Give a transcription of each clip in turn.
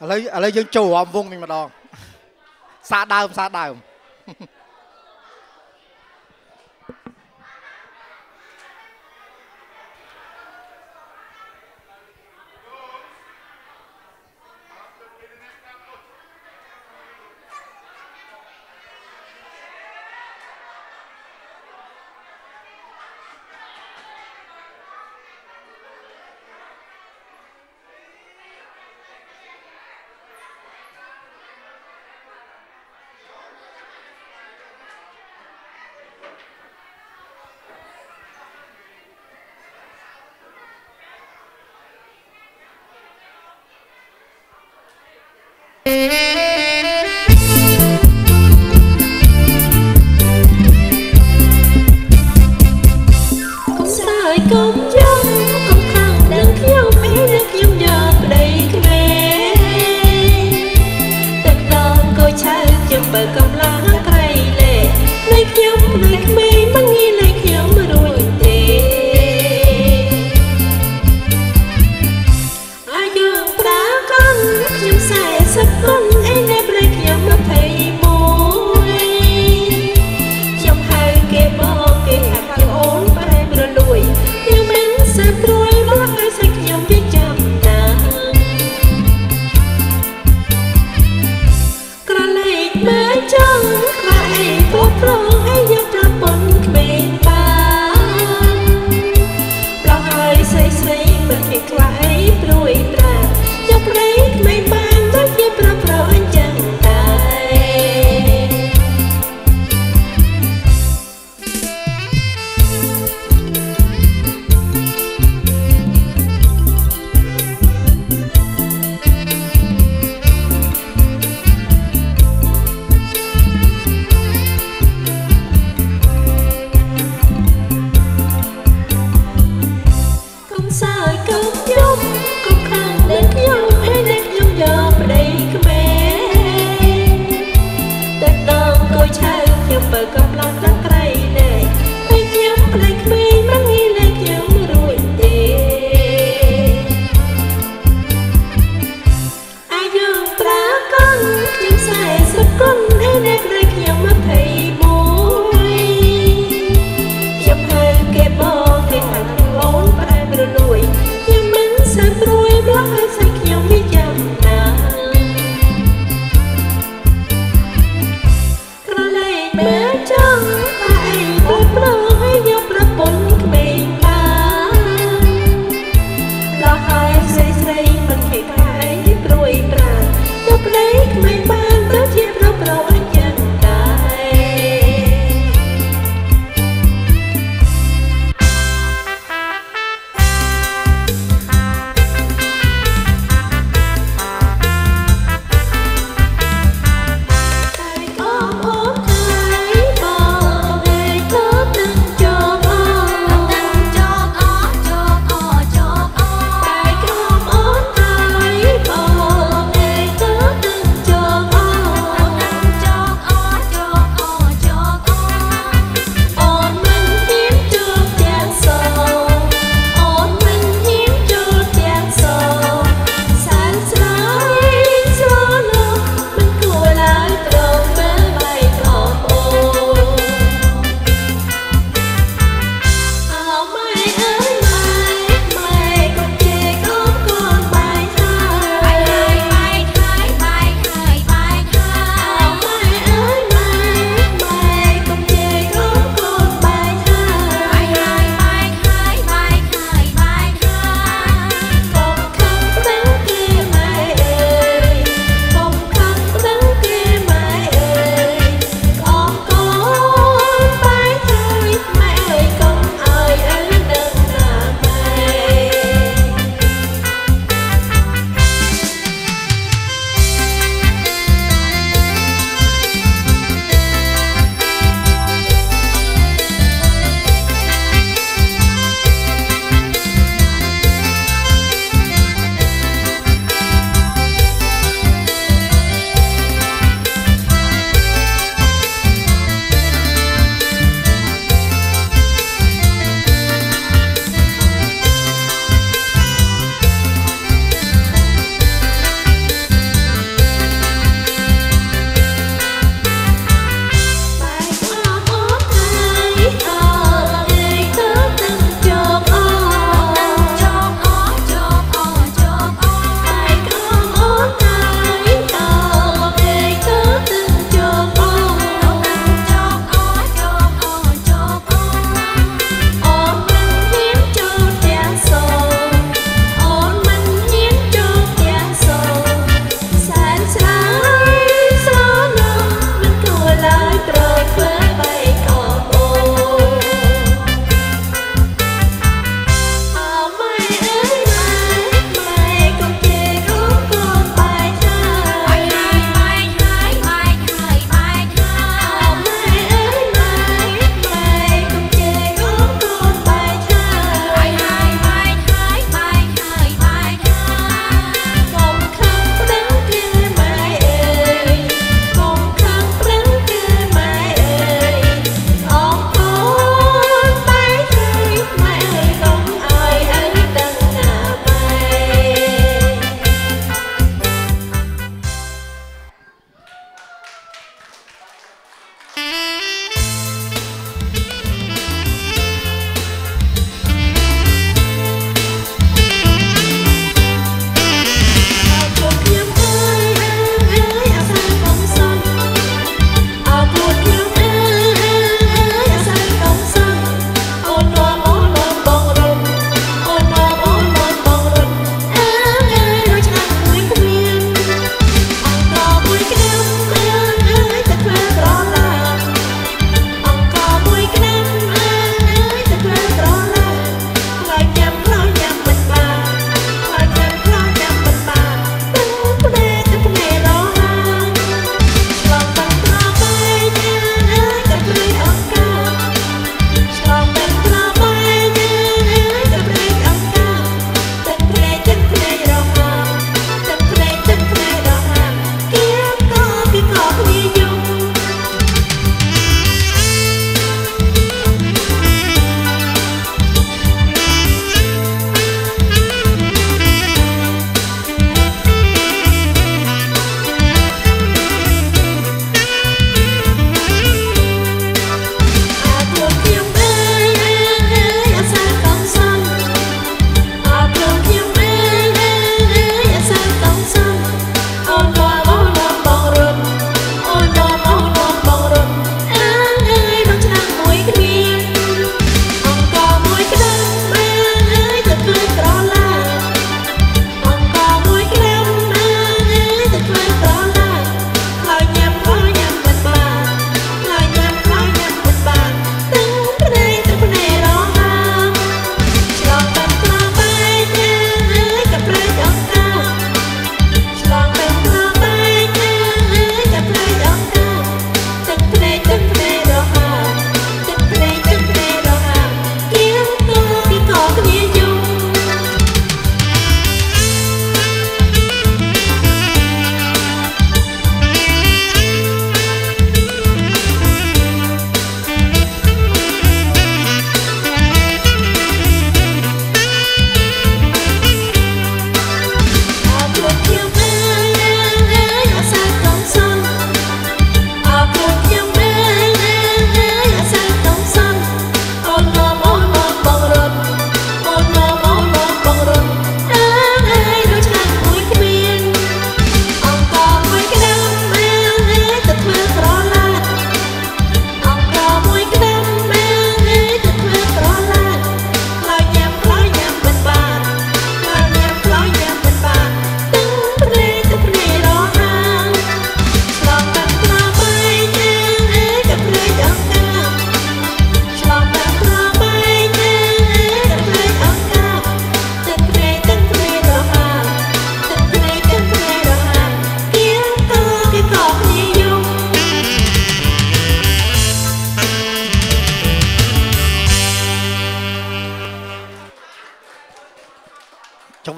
ឥឡូវឥឡូវយើងចូលរំវងវិញម្ដងសាដើមសាដើម Mm-hmm. tell you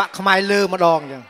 វាក់ខ្មែរលើម្ដងអញ្ចឹង